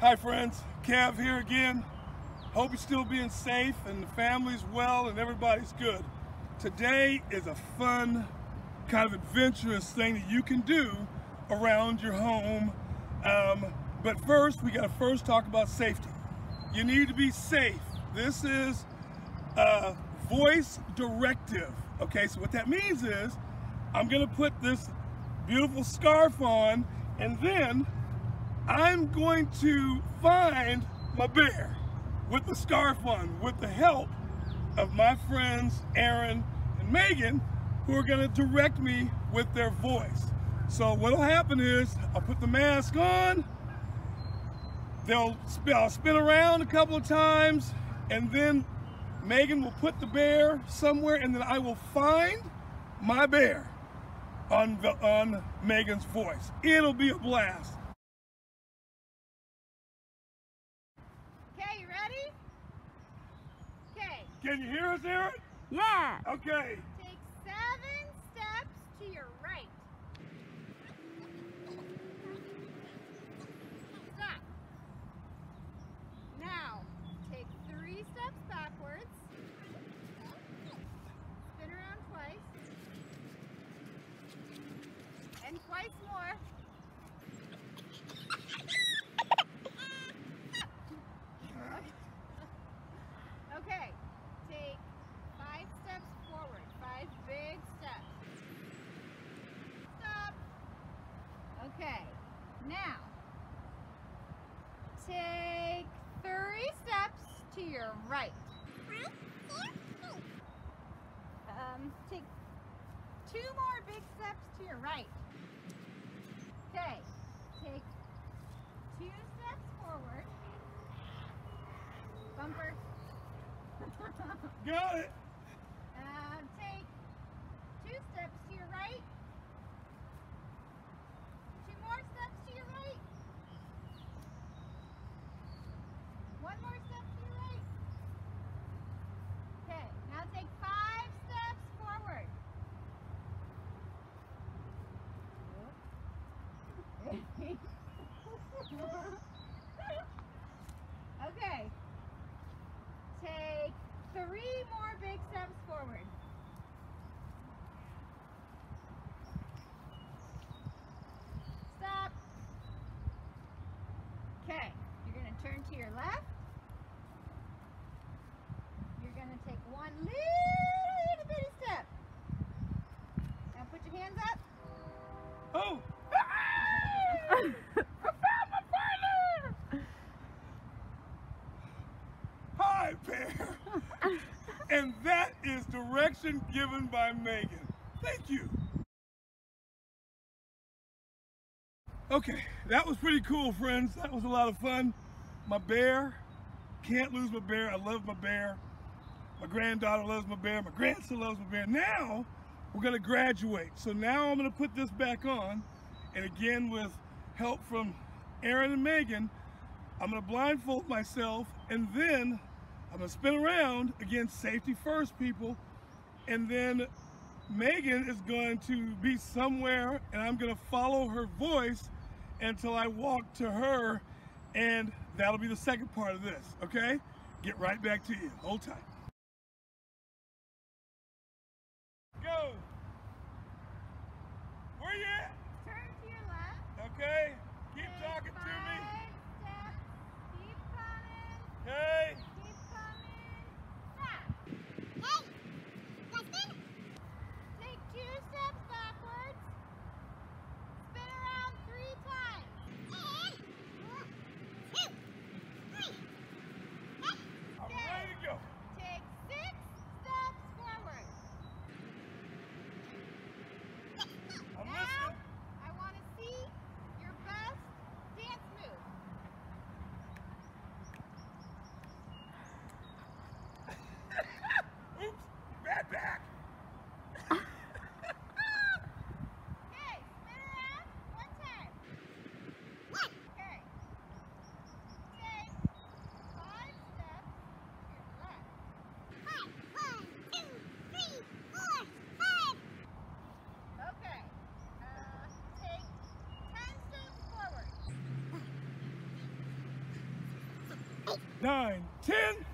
Hi friends, Kev here again. Hope you're still being safe and the family's well and everybody's good. Today is a fun, kind of adventurous thing that you can do around your home. Um, but first, we gotta first talk about safety. You need to be safe. This is a voice directive. Okay, so what that means is, I'm gonna put this beautiful scarf on and then I'm going to find my bear with the scarf on with the help of my friends Aaron and Megan who are going to direct me with their voice. So what'll happen is I'll put the mask on, they'll I'll spin around a couple of times and then Megan will put the bear somewhere and then I will find my bear on, on Megan's voice. It'll be a blast. Can you hear us, Aaron? Yeah. Okay. Take seven steps to your right. Stop. Now, take three steps backwards. Spin around twice. And twice more. Okay. Take five steps forward. Five big steps. Stop. Okay. Now, take three steps to your right. Um, take two more big steps to your right. Okay. Take two steps forward. Bumper. Got it. Uh, take two steps to your right. Two more steps to your right. One more step to your right. Okay, now take five steps forward. Okay. Take three more big steps forward. Stop. Okay, you're going to turn to your left. You're going to take one little bitty step. Now put your hands up. Oh. I found my partner. Hi, bear. and that is direction given by Megan. Thank you. Okay, that was pretty cool, friends. That was a lot of fun. My bear, can't lose my bear. I love my bear. My granddaughter loves my bear. My grandson loves my bear. Now, we're gonna graduate. So now I'm gonna put this back on. And again, with help from Aaron and Megan, I'm gonna blindfold myself and then I'm gonna spin around, again, safety first, people. And then Megan is going to be somewhere and I'm gonna follow her voice until I walk to her and that'll be the second part of this, okay? Get right back to you, hold tight. Go. Where you at? Turn to your left. Okay, keep Take talking to me. five steps. Keep coming. Okay. Keep coming. Stop. Take two steps backwards. Spin around three times. I'm ready to go. Take six steps forward. Nine, ten.